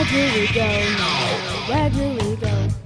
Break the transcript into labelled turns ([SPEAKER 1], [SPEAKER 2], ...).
[SPEAKER 1] Where do we go? now? Where do we go?